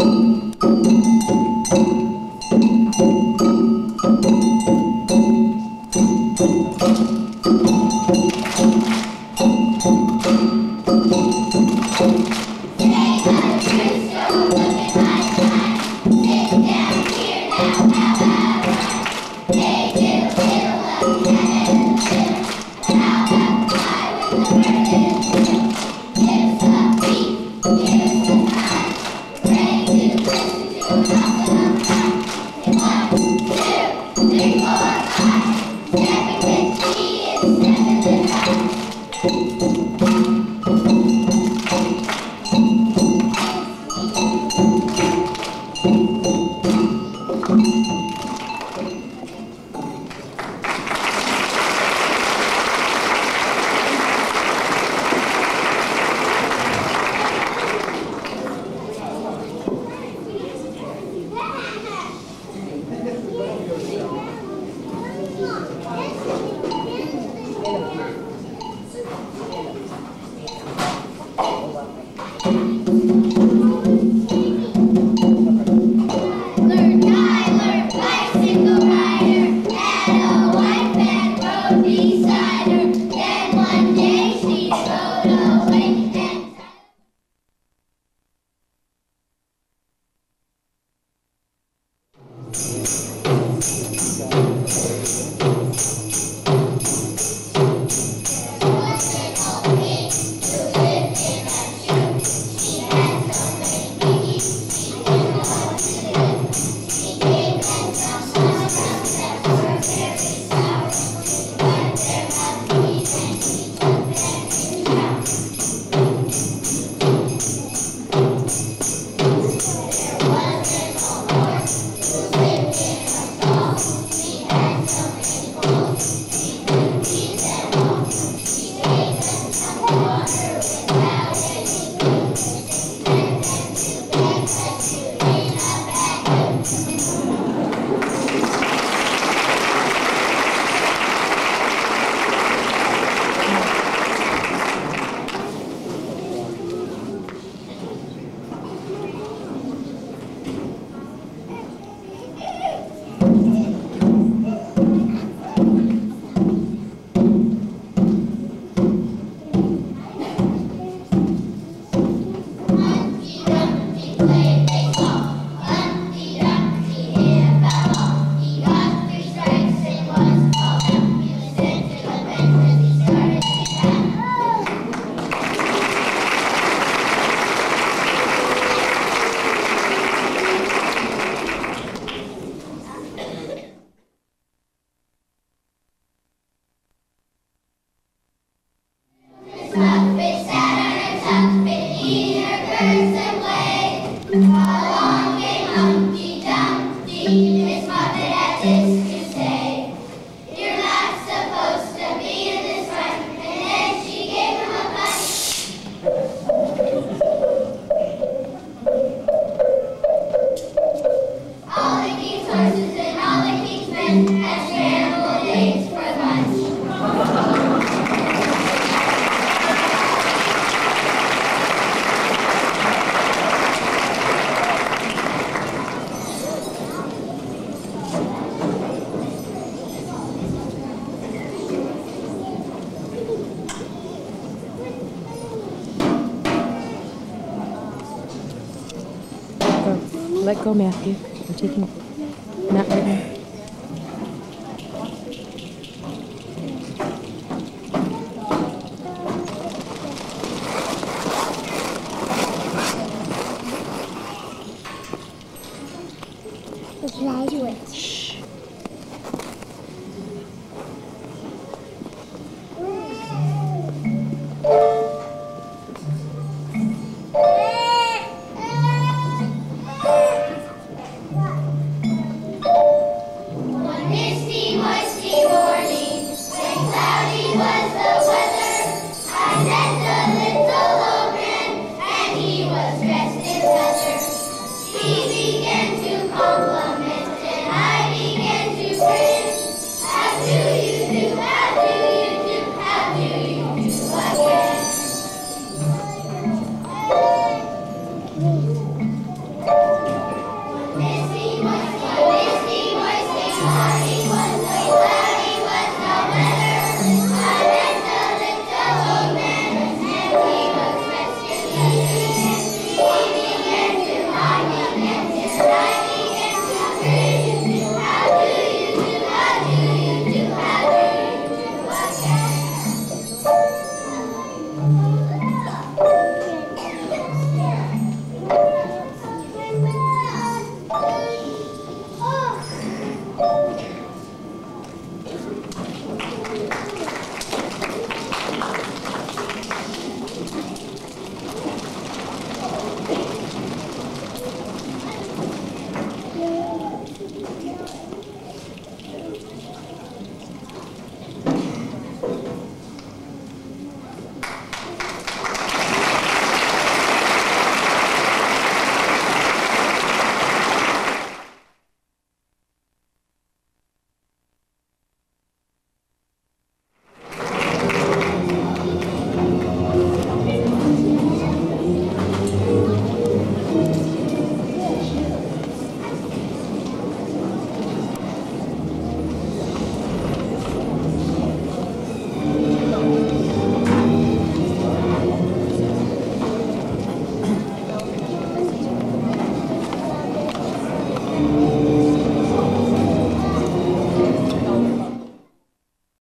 Oh. Thank you. go. Let go, Matthew. We're taking not right now. Graduate.